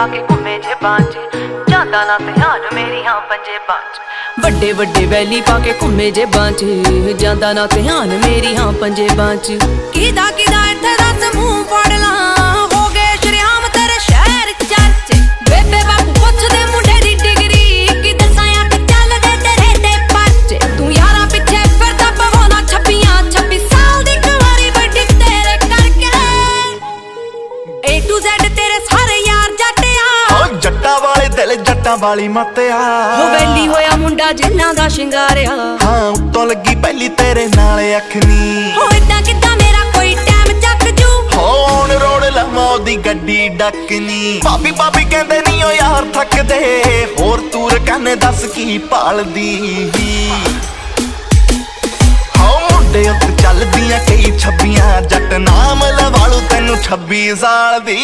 ਪਾ ਕੇ ਘੁੰਮੇ ਜੇ ਬਾਂਝ। ਜਾਂਦਾ ਨਾ ਧਿਆਨ ਮੇਰੀਆਂ ਪੰਜੇ ਬਾਂਝ। ਵੱਡੇ ਵੱਡੇ ਵੈਲੀ ਪਾ ਕੇ ਘੁੰਮੇ ਜੇ ਬਾਂਝ। ਜਾਂਦਾ ਨਾ ਧਿਆਨ ਮੇਰੀਆਂ ਪੰਜੇ ਬਾਂਝ। ਕਿਦਾ ਕਿਦਾ ਇੱਥੇ ਰਸ ਮੂੰਹ ਫੜ ਲਾਂ। ਹੋ ਗਏ ਸ਼ਰਿਆਮ ਤੇਰੇ ਸ਼ਹਿਰ ਚ ਚਰਚੇ ਬੇਬੇ ਬਾਪੂ ਪੁੱਛਦੇ ਮੁੰਡੇ ਦੀ ਡਿਗਰੀ। ਕਿ ਦੱਸਾਂ ਅੱਖ ਚੱਲਦੇ ਤੇਰੇ ਤੇ ਪਰਚੇ। ਤੂੰ ਯਾਰਾਂ ਪਿੱਛੇ ਫਿਰਦਾ ਪਵਾਉਣਾ ਛੱਬੀਆਂ 26 ਸਾਲ ਦੀ ਕੁਵਾਰੀ ਵੱਡੀ ਤੇਰੇ ਕਰਕੇ। A to Z ਤੇਰੇ ਸਾਰੇ ਯਾਰ ਜੱਟਿਆ ਓ ਜੱਟਾਂ ਵਾਲੇ ਦਿਲ ਜੱਟਾਂ ਵਾਲੀ ਮੱਤਿਆ। ਹੋ ਵੈਲੀ ਹੋਇਆ ਮੁੰਡਾ ਜਿੰਨਾ ਦਾ ਸ਼ਿੰਗਾਰਿਆ। ਹਾਂ ਉੱਤੋਂ ਲੱਗੀ ਪਹਿਲੀ ਤੇਰੇ ਨਾਲ ਅੱਖ ਨੀ ਹੋ ਇਦਾਂ ਕਿਦਾਂ ਮੇਰਾ ਕੋਈ ਟਾਈਮ ਚੱਕ ਜੂ? ਹੋਣ ਰੋੜ ਲਵਾਂ ਉਹਦੀ ਗੱਡੀ ਡੱਕਨੀ। ਭਾਬੀ ਭਾਬੀ ਕਹਿੰਦੇ ਨਹੀਂ ਓ ਯਾਰ ਥੱਕਦੇ। ਹੋਰ ਤੂਰ ਕੰਨੇ ਦੱਸ ਕੀ ਭਾਲਦੀ ਹੋ ਮੁੰਡੇ ਉੱਤੇ ਚੱਲਦੀਆਂ ਕਈ ਛੱਬੀਆਂ ਜੱਟ ਨਾਮ ਲਵਾਲੂ ਤੈਨੂੰ 26 ਸਾਲ ਦੀ।